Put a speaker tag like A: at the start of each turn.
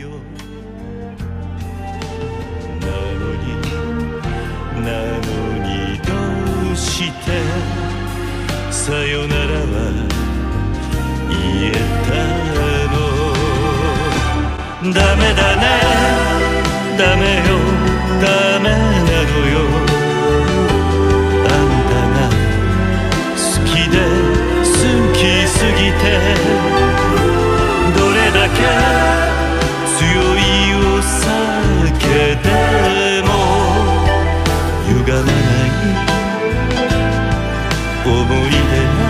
A: よ。なのになのにどうしてさよならは言えたの。ダメだね。ダメ。思い出が